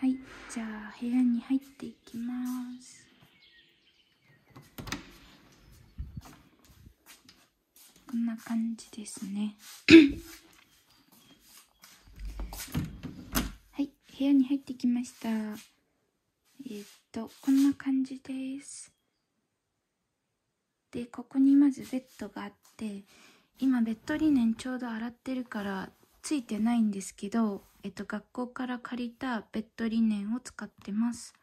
はいじゃあ部屋に入っていきます。こんな感じですね。はい部屋に入ってきました。えー、っとこんな感じです。でここにまずベッドがあって今ベッドリネンちょうど洗ってるからついてないんですけど、えっと、学校から借りたベッドリネンを使ってます。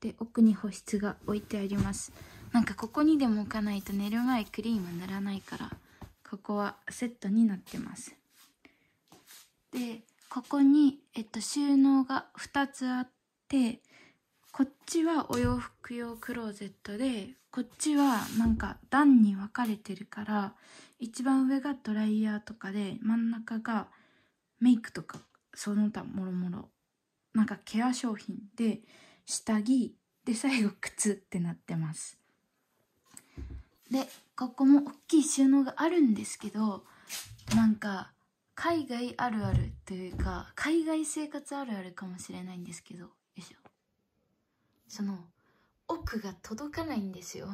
で奥に保湿が置いてあります。なんかここにでも置かないと寝る前クリーム塗らないからここはセットになってます。でここに、えっと、収納が2つあってこっちはお洋服用クローゼットでこっちはなんか段に分かれてるから一番上がドライヤーとかで真ん中がメイクとかその他もろもろ。なんかケア商品で下着で最後靴ってなってます。でここも大きい収納があるんですけどなんか海外あるあるというか海外生活あるあるかもしれないんですけどよいしょ。その奥が届かないんですよ。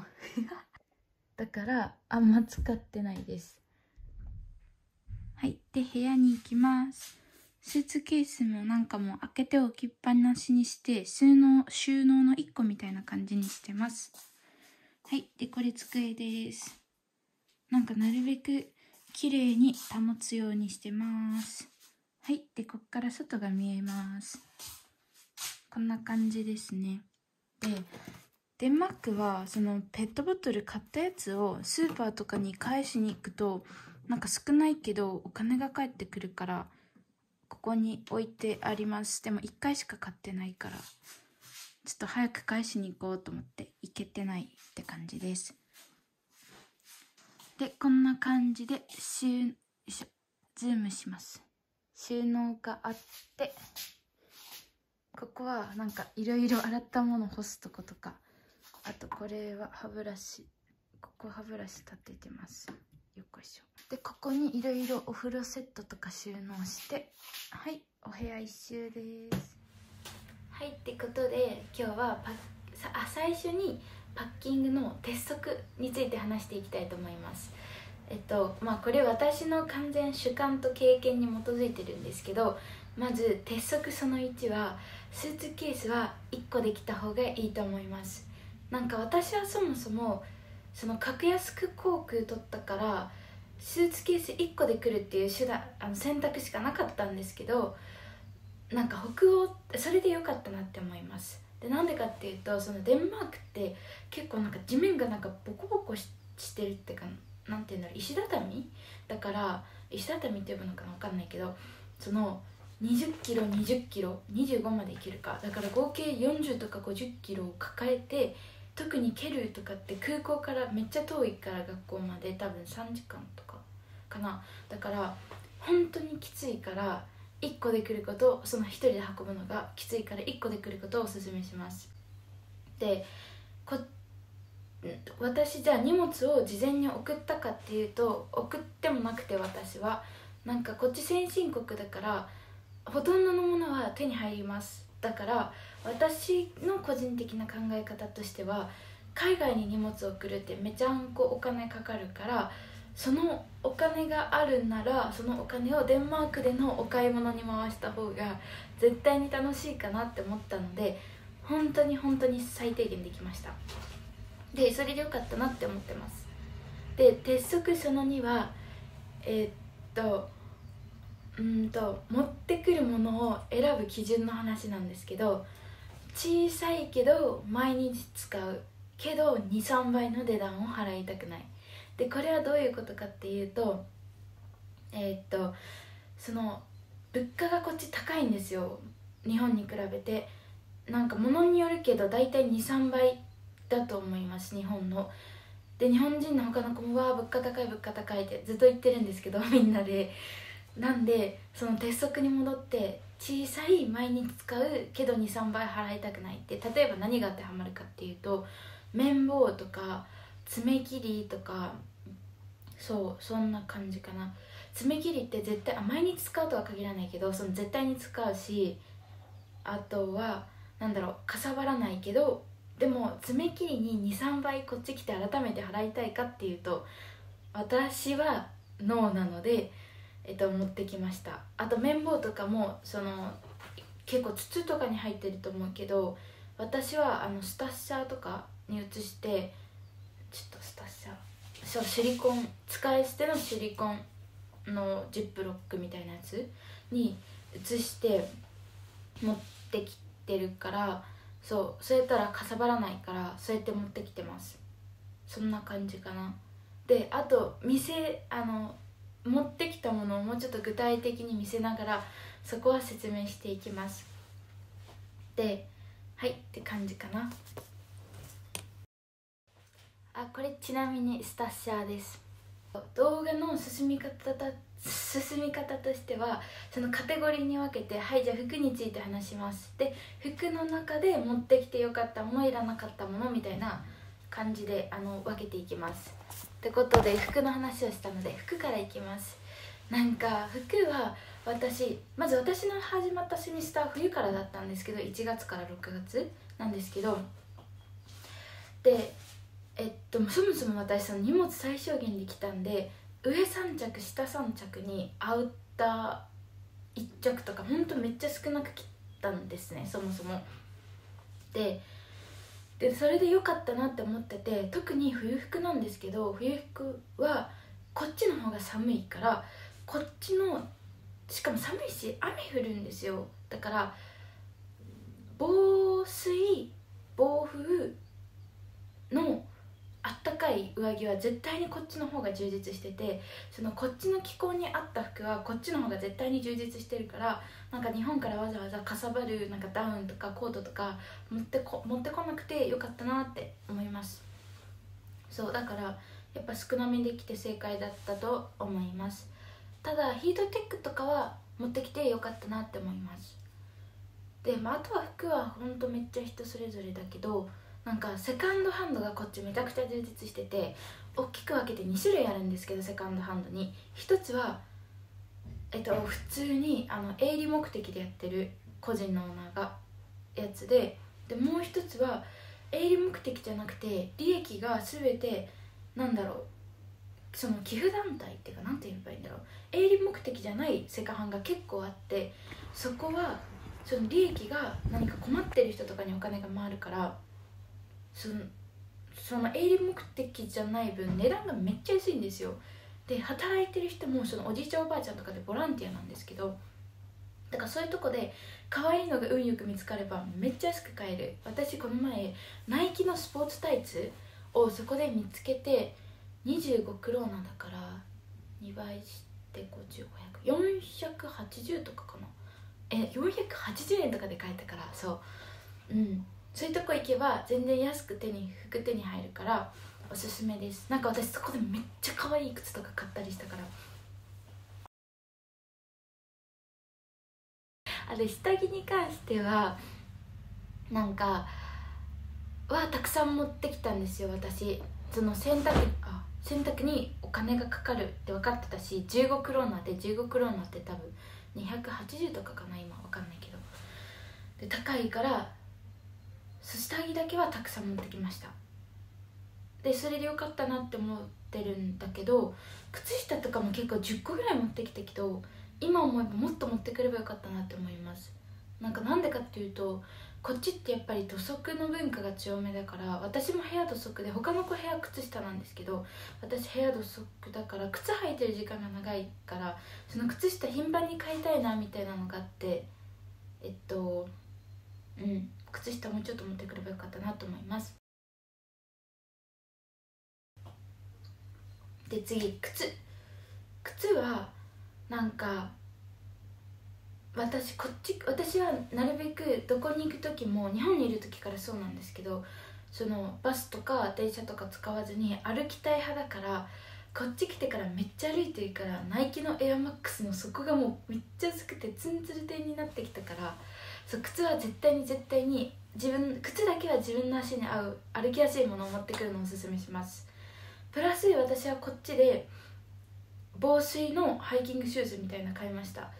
だからあんま使ってないです。はい。で部屋に行きます。スーツケースもなんかもう開けておきっぱなしにして収納収納の1個みたいな感じにしてます。はい。でこれ机です。なんかなるべく綺麗に保つようにしてます。はい。でこっから外が見えます。こんな感じですね。でデンマークはそのペットボトル買ったやつをスーパーとかに返しに行くとなんか少ないけどお金が返ってくるからここに置いてあります。でも1回しか買ってないからちょっと早く返しに行こうと思って行けてないって感じです。でこんな感じで収ズームします。収納があってここはなんかいろいろ洗ったもの干すとことかあとこれは歯ブラシここ歯ブラシ立ててます。よこいしょ。でここにいろいろお風呂セットとか収納して。はいお部屋一周です。はいってことで今日はパあ最初にパッキングの鉄則について話していきたいと思います。えっとまあこれ私の完全主観と経験に基づいてるんですけどまず鉄則その1はスーツケースは1個できた方がいいと思います。なんか私はそもそもその格安航空取ったからスーツケース1個で来るっていう手段あの選択しかなかったんですけどなんか北欧それで良かったなって思います。でなんでかっていうとそのデンマークって結構なんか地面がなんかボコボコしてるってかなんていうんだろう石畳？だから石畳って呼ぶのかな分かんないけどその20キロ20キロ25までいけるか。だから合計40とか50キロを抱えて特にケルーとかって空港からめっちゃ遠いから学校まで多分3時間とかかな。だから本当にきついから1個で来ることその1人で運ぶのがきついから1個で来ることをおすすめします。でこ私じゃあ荷物を事前に送ったかっていうと送ってもなくて私は。なんかこっち先進国だからほとんどのものは手に入ります。だから私の個人的な考え方としては海外に荷物を送るってめちゃんこお金かかるからそのお金があるならそのお金をデンマークでのお買い物に回した方が絶対に楽しいかなって思ったので本当に本当に最低限できました。でそれでよかったなって思ってます。で鉄則その2はえー、っとうんと持ってくるものを選ぶ基準の話なんですけど小さいけど毎日使うけど23倍の値段を払いたくない。でこれはどういうことかっていうとえー、っとその物価がこっち高いんですよ。日本に比べて。なんか物によるけど大体23倍だと思います日本の。で日本人の他の子もわ物価高い物価高いってずっと言ってるんですけどみんなで。なんでその鉄則に戻って小さい毎日使うけど23倍払いたくないって例えば何が当てはまるかっていうと綿棒とか爪切りとかそうそんな感じかな。爪切りって絶対あ毎日使うとは限らないけどその絶対に使うしあとはなんだろうかさばらないけどでも爪切りに23倍こっち来て改めて払いたいかっていうと私はノーなので、えっと、持ってきました。あと綿棒とかもその結構筒とかに入ってると思うけど私はあのスタッシャーとかに移してちょっとスタッシャーそうシリコン使い捨てのシリコンのジップロックみたいなやつに移して持ってきてるからそうそうやったらかさばらないからそうやって持ってきてます。そんな感じかな。であと店あの持ってきたものをもうちょっと具体的に見せながらそこは説明していきます。ではいって感じかな。あこれちなみにスタッシャーです。動画の進み方だ進み方としてはそのカテゴリーに分けてはいじゃあ服について話します。で服の中で持ってきてよかったものいらなかったものみたいな感じであの分けていきます。ってことで服の話をしたので服からいきます。なんか服は私まず私の始まったセミスター冬からだったんですけど1月から6月なんですけどでえっとそもそも私その荷物最小限で来たんで上3着下3着にアウター1着とかほんとめっちゃ少なく切ったんですねそもそも。ででそれで良かったなって思ってて特に冬服なんですけど冬服はこっちの方が寒いからこっちのしかも寒いし雨降るんですよ。だから防水防風のあったかい上着は絶対にこっちの方が充実しててそのこっちの気候に合った服はこっちの方が絶対に充実してるからなんか日本からわざわざかさばるなんかダウンとかコートとか持ってこ持ってこなくてよかったなって思います。そうだからやっぱ少なめできて正解だったと思います。ただヒートテックとかは持ってきてよかったなって思います。で、まあ、あとは服はほんとめっちゃ人それぞれだけどなんかセカンドハンドがこっちめちゃくちゃ充実してて大きく分けて2種類あるんですけどセカンドハンドに。1つはえっと普通にあの営利目的でやってる個人のオーナーがやつででもう一つは営利目的じゃなくて利益が全てなんだろうその寄付団体っていうか何て言えばいいんだろう。営利目的じゃないセカハンが結構あってそこはその利益が何か困ってる人とかにお金が回るからそのその営利目的じゃない分値段がめっちゃ安いんですよ。で働いてる人もそのおじいちゃんおばあちゃんとかでボランティアなんですけどだからそういうとこで可愛いのが運よく見つかればめっちゃ安く買える。私この前ナイキのスポーツタイツをそこで見つけて25クローナだから2倍して50500 480とかかな。え480円とかで買えたからそう。うん。そういうとこ行けば全然安く手に服手に入るからおすすめです。なんか私そこでめっちゃ可愛い靴とか買ったりしたから。あれ下着に関してはなんかはたくさん持ってきたんですよ私。その洗濯あ洗濯にお金がかかるって分かってたし15クローナーで15クローナーって多分280とかかな今。分かんないけど。で高いから下着だけはたくさん持ってきました。でそれでよかったなって思ってるんだけど靴下とかも結構10個ぐらい持ってきたけど今思えばもっと持ってくればよかったなって思います。なんかなんでかっていうとこっちってやっぱり土足の文化が強めだから私も部屋土足で他の子部屋靴下なんですけど私部屋土足だから靴履いてる時間が長いからその靴下頻繁に買いたいなみたいなのがあってえっとうん靴下もうちょっと持ってくればよかったなと思います。で次靴。靴はなんか私こっち私はなるべくどこに行く時も日本にいる時からそうなんですけどそのバスとか電車とか使わずに歩きたい派だからこっち来てからめっちゃ歩いてるからナイキのエアマックスの底がもうめっちゃ薄くてツンツル天になってきたからそう靴は絶対に絶対に自分靴だけは自分の足に合う歩きやすいものを持ってくるのをおすすめします。プラス私はこっちで防水のハイキングシューズみたいな買いました。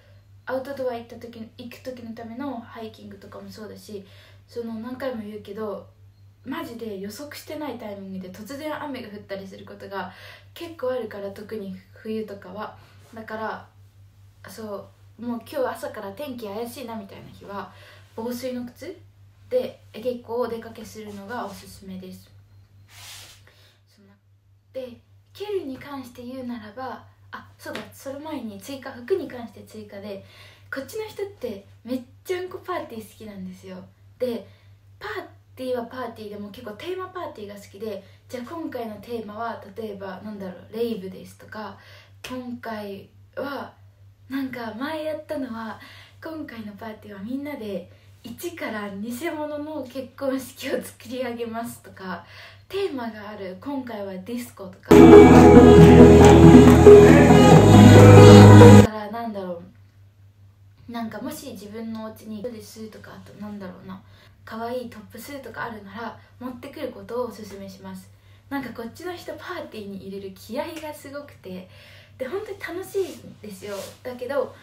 アウトドア行った時行く時のためのハイキングとかもそうだしその何回も言うけどマジで予測してないタイミングで突然雨が降ったりすることが結構あるから特に冬とかは。だからそうもう今日朝から天気怪しいなみたいな日は防水の靴で結構お出かけするのがおすすめです。でケルに関して言うならばあそうだその前に追加服に関して追加でこっちの人ってめっちゃうんこパーティー好きなんですよ。でパーティーはパーティーでも結構テーマパーティーが好きでじゃあ今回のテーマは例えばなんだろうレイブですとか今回はなんか前やったのは今回のパーティーはみんなで1から偽物の結婚式を作り上げますとかテーマがある今回はディスコとか。だからなんだろう。なんかもし自分のお家にドレスとかあとなんだろうな。可愛いトップスとかあるなら持ってくることをおすすめします。なんかこっちの人パーティーに入れる気合がすごくて。で本当に楽しいんですよ。だけど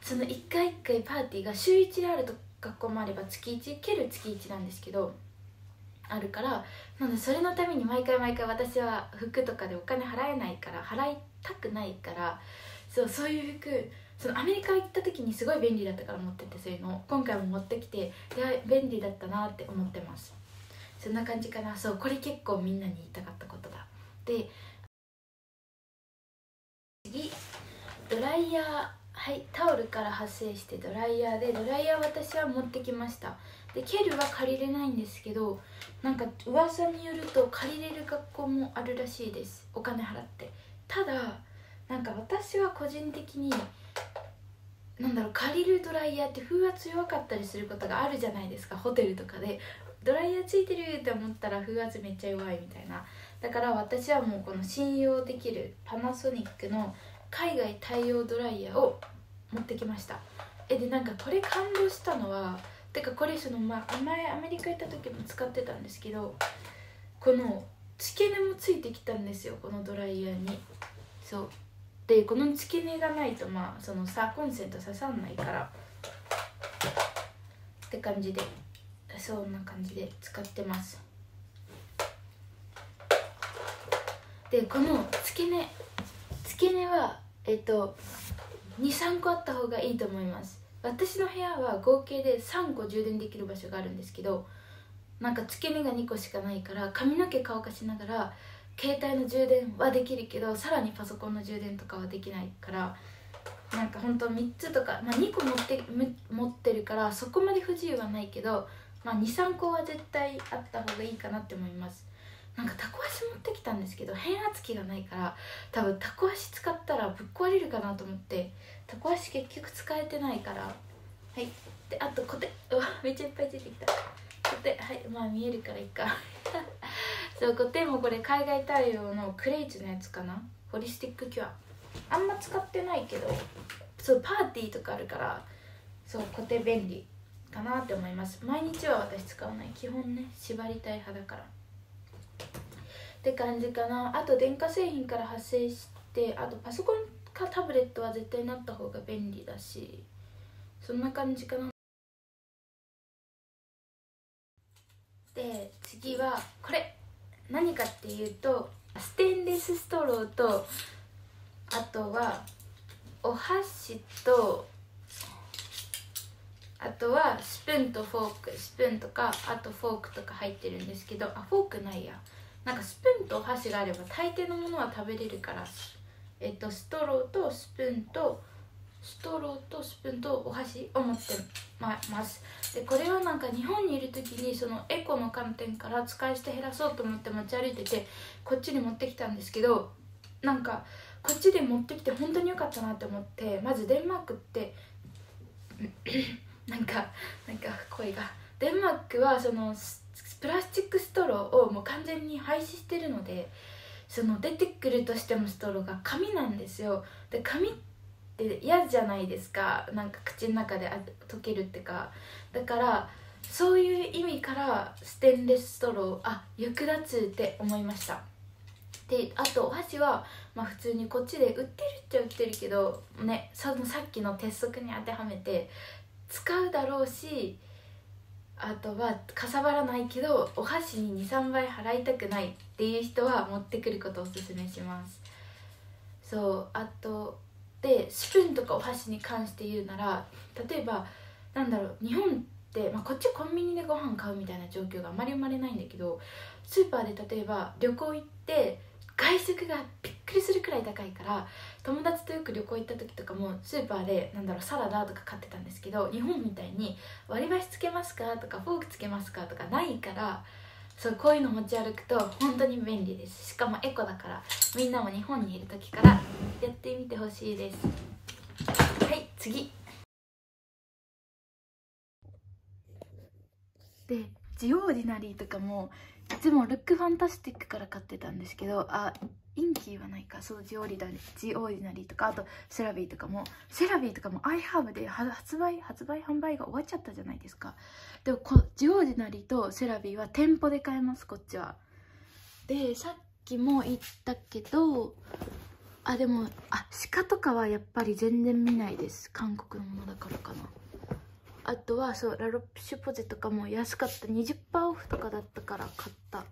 その一回一回パーティーが週1であると学校もあれば月1蹴る月1なんですけどあるからなのでそれのために毎回毎回私は服とかでお金払えないから払いたくないからそうそういう服そのアメリカ行った時にすごい便利だったから持っててそういうのを今回も持ってきていや便利だったなって思ってます。そんな感じかな。そうこれ結構みんなに言いたかったことだ。で次ドライヤーはいタオルから発生してドライヤーでドライヤー私は持ってきました。でケルは借りれないんですけどなんか噂によると借りれる学校もあるらしいです。お金払って。ただなんか私は個人的になんだろう借りるドライヤーって風圧弱かったりすることがあるじゃないですかホテルとかで。ドライヤーついてるって思ったら風圧めっちゃ弱いみたいな。だから私はもうこの信用できるパナソニックの海外対応ドライヤーを持ってきました。えでなんかこれ感動したのはてかこれその、まあ、前アメリカ行った時も使ってたんですけどこの付け根もついてきたんですよこのドライヤーに。そう。でこの付け根がないとまあそのさコンセント刺さんないから。って感じで。そんな感じで使ってます。でこの付け根付け根はえっと23個あった方がいいと思います。私の部屋は合計で3個充電できる場所があるんですけどなんか付け根が2個しかないから髪の毛乾かしながら携帯の充電はできるけどさらにパソコンの充電とかはできないからなんかほんと3つとか、まあ、2個持って持ってるからそこまで不自由はないけど、まあ、23個は絶対あった方がいいかなって思います。なんかタコ足持ってきたんですけど変圧器がないから多分タコ足使ったらぶっ壊れるかなと思ってタコ足結局使えてないからはい。であとコテ。うわめっちゃいっぱいついてきた。コテ。はい。まあ見えるからいいか。そうコテもこれ海外対応のクレイツのやつかな。ホリスティックキュア。あんま使ってないけどそうパーティーとかあるからそうコテ便利かなって思います。毎日は私使わない。基本ね縛りたい派だから。って感じかな。あと電化製品から発生してあとパソコンかタブレットは絶対なった方が便利だしそんな感じかな。で次はこれ。何かっていうとステンレスストローとあとはお箸とあとはスプーンとフォーク。スプーンとかあとフォークとか入ってるんですけどあフォークないや。なんかスプーンとお箸があれば大抵のものは食べれるからえっとストローとスプーンとストローとスプーンとお箸を持ってます。でこれはなんか日本にいる時にそのエコの観点から使い捨て減らそうと思って持ち歩いててこっちに持ってきたんですけどなんかこっちで持ってきて本当に良かったなって思ってまずデンマークってなんかなんか声が。デンマークはそのプラスチックストローをもう完全に廃止してるのでその出てくるとしてもストローが紙なんですよ。で紙って嫌じゃないですか。なんか口の中で溶けるってか。だからそういう意味からステンレスストローあ役立つって思いました。であとお箸は、まあ、普通にこっちで売ってるっちゃ売ってるけどねそのさっきの鉄則に当てはめて使うだろうしあとはかさばらないけどお箸に23倍払いたくないっていう人は持ってくることをおすすめします。そうあとでスプーンとかお箸に関して言うなら例えばなんだろう日本って、まあ、こっちコンビニでご飯買うみたいな状況があまり生まれないんだけどスーパーで例えば旅行行って外食がびっくりするくらい高いから友達とよく旅行行った時とかもスーパーでなんだろうサラダとか買ってたんですけど日本みたいに割り箸つけますかとかフォークつけますかとかないからそうこういうの持ち歩くと本当に便利です。しかもエコだからみんなも日本にいる時からやってみてほしいです。はい次。でジオーディナリーとかもいつもルックファンタスティックから買ってたんですけどあインキーはないか。そう The Ordinary The Ordinary とかあと CeraVe とかも CeraVe とかも iHerb で発売発売販売が終わっちゃったじゃないですか。でもこ The Ordinary と CeraVe は店舗で買えますこっちは。でさっきも言ったけどあでもあ CICA とかはやっぱり全然見ないです。韓国のものだからかな。あとはそう La Roche-Posay とかも安かった。20%オフとかだったから買った。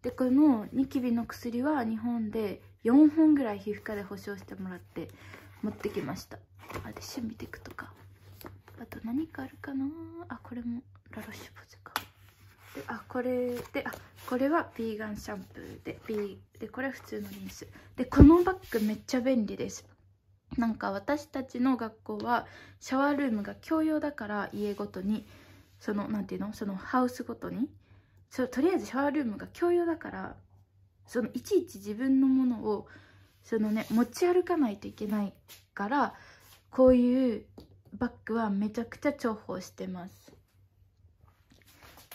でこのニキビの薬は日本で4本ぐらい皮膚科で保証してもらって持ってきました。あでシュミテクとか。あと何かあるかな？あこれもラロッシュポゼか。であこれであこれはビーガンシャンプーでビーでこれは普通のリンスでこのバッグめっちゃ便利です。なんか私たちの学校はシャワールームが共用だから家ごとにその何て言うの？そのハウスごとに？そとりあえずシャワールームが共用だからそのいちいち自分のものをそのね持ち歩かないといけないからこういうバッグはめちゃくちゃ重宝してます。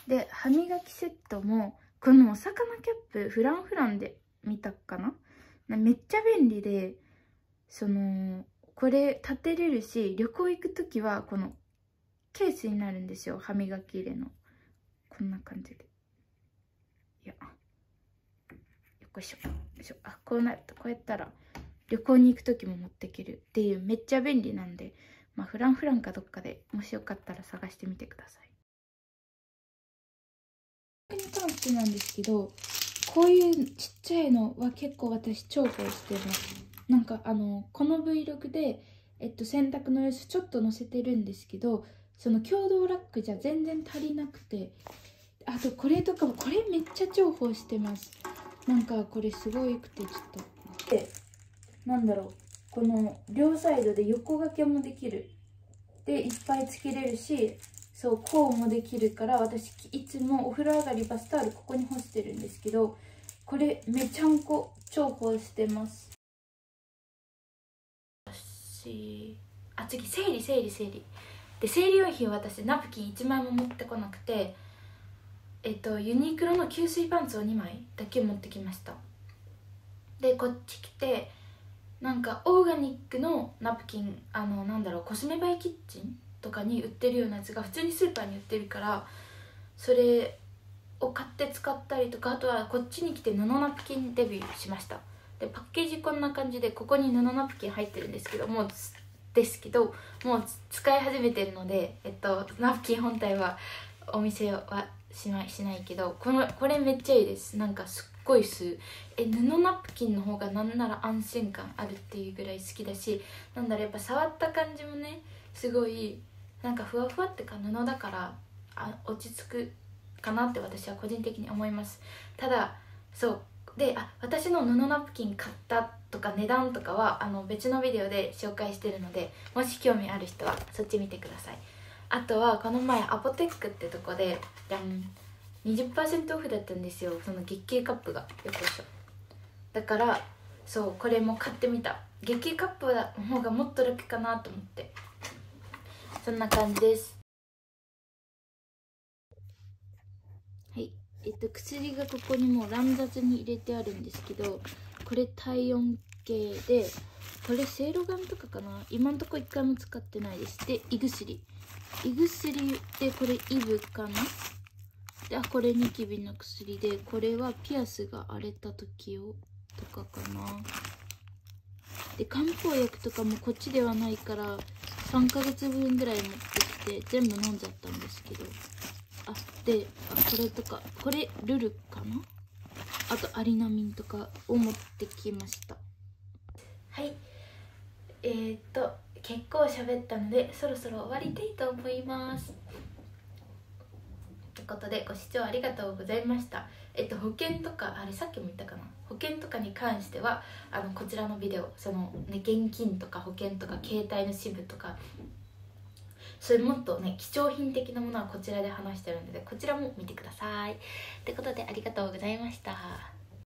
で歯磨きセットもこのお魚キャップフランフランで見たかな？めっちゃ便利でそのこれ立てれるし旅行行く時はこのケースになるんですよ。歯磨き入れの。こんな感じで。いや。よっしょ。よしょ。あこうなる。とこうやったら旅行に行く時も持っていける。っていうめっちゃ便利なんでまあフランフランかどっかでもしよかったら探してみてください。に関してなんですけどこういうちっちゃいのは結構私重宝してます。なんかあのこの Vlog で、えっと、洗濯の様子ちょっと載せてるんですけどその共同ラックじゃ全然足りなくてあとこれとかもこれめっちゃ重宝してます。なんかこれすごいくてちょっと。でなんだろう。この両サイドで横掛けもできる。でいっぱいつけれるしそうこうもできるから私いつもお風呂上がりバスタオルここに干してるんですけどこれめちゃんこ重宝してます。しあ次整理整理整理。で生理用品私ナプキン1枚も持ってこなくてえっとユニクロの吸水パンツを2枚だけ持ってきました。でこっち来てなんかオーガニックのナプキンあのなんだろうコスメバイキッチンとかに売ってるようなやつが普通にスーパーに売ってるからそれを買って使ったりとかあとはこっちに来て布ナプキンデビューしました。でパッケージこんな感じでここに布ナプキン入ってるんですけどもうですけどもう使い始めてるので、えっと、ナプキン本体はお店はしないしないけどこのこれめっちゃいいです。なんかすっごい吸うえ布ナプキンの方がなんなら安心感あるっていうぐらい好きだしなんだろうやっぱ触った感じもねすごいなんかふわふわってか布だからあ落ち着くかなって私は個人的に思います。ただそうであ私の布ナプキン買ったとか値段とかはあの別のビデオで紹介してるのでもし興味ある人はそっち見てください。あとはこの前アポテックってとこでじゃん20%オフだったんですよ。その月経カップが。よくしょ。だからそうこれも買ってみた。月経カップの方がもっと楽かなと思って。そんな感じです。えっと、薬がここにもう乱雑に入れてあるんですけどこれ体温計でこれせいろがんとかかな？今んとこ一回も使ってないです。で胃薬。胃薬でこれイブかな？であこれニキビの薬。でこれはピアスが荒れた時をとかかな。で漢方薬とかもこっちではないから3ヶ月分ぐらい持ってきて全部飲んじゃったんですけど。あであこれとかこれルルかな？あとアリナミンとかを持ってきました。はい。えー、っと結構喋ったのでそろそろ終わりたいと思います。ということでご視聴ありがとうございました。えっと保険とかあれさっきも言ったかな？保険とかに関してはあのこちらのビデオそのね現金とか保険とか携帯の支部とかそういうもっとね貴重品的なものはこちらで話してるのでこちらも見てください。ってことでありがとうございました。